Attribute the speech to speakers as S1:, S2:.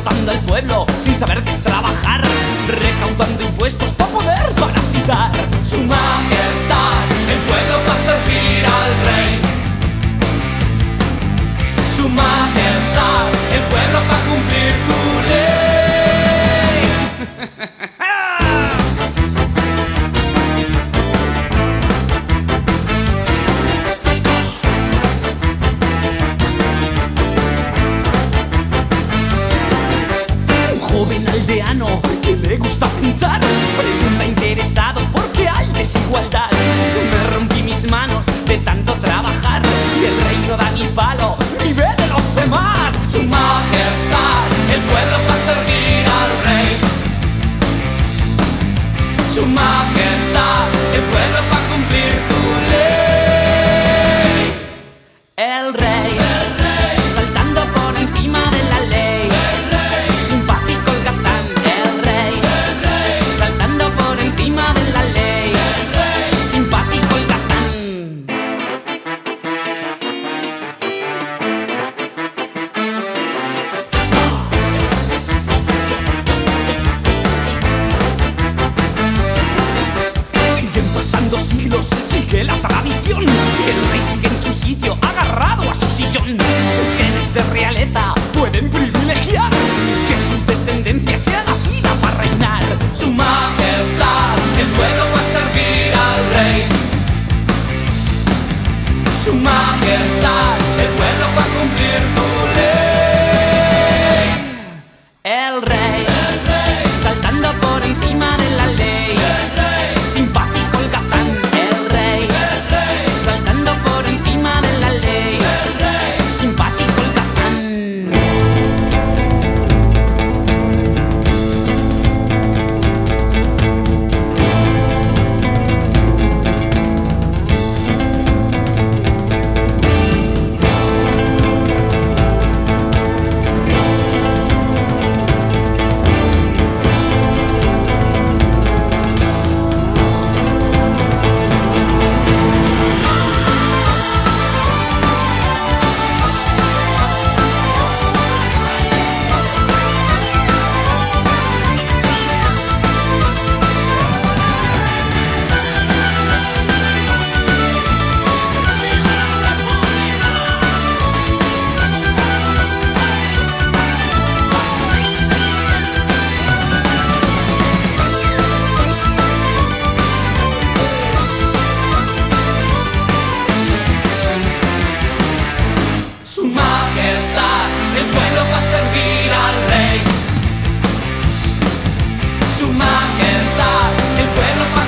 S1: explotando el pueblo sin saber qué es trabajar, recaudando impuestos para poder parasitar su majestad. El pueblo pensar. Pregunta interesado por qué hay desigualdad Me rompí mis manos de tanto trabajar. Y el reino da mi palo y ve de los demás. Su majestad, el pueblo va a servir al rey. Su majestad El rey sigue en su sitio, agarrado a su sillón. Sus genes de realeza pueden privilegiar que su descendencia sea nacida para reinar. Su majestad, el pueblo va a servir al rey. Su majestad, el pueblo va a cumplir tu ley. pueblo va a servir al rey. Su majestad, el pueblo va